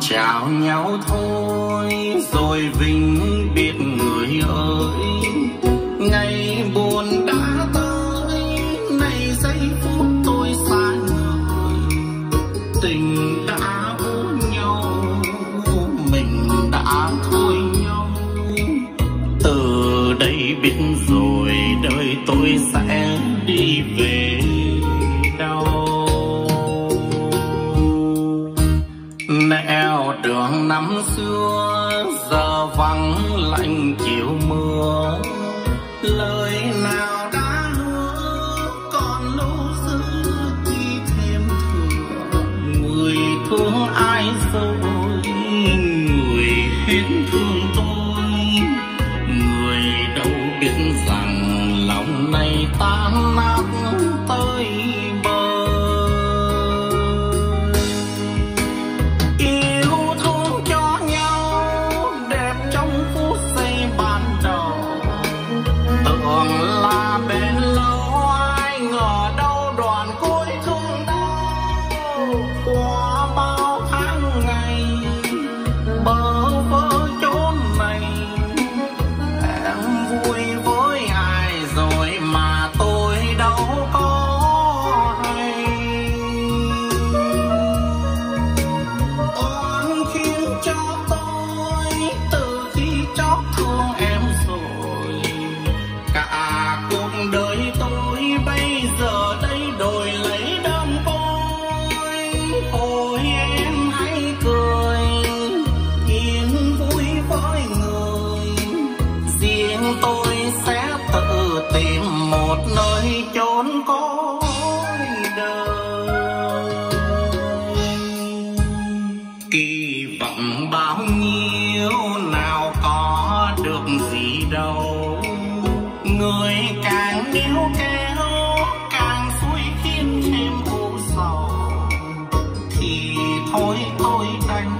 chào nhau thôi, rồi vĩnh biệt người ơi. Ngày buồn đã tới này giây phút tôi xa người. Tình đã u nhau, mình đã thôi nhau. Từ đây biết rồi đời tôi sẽ đi về. Nẻo đường năm xưa, giờ vắng lạnh chiều mưa. Lời nào đã hứa, còn lưu giữ chi thêm thừa. Người thương ai rồi người hết thương tôi. Người đâu biết rằng lòng này tan nát tôi sẽ tự tìm một nơi chốn cõi đời. Kỳ vọng bao nhiêu nào có được gì đâu. Người càng níu kéo, càng suy khiến thêm u sầu. Thì thôi tôi đành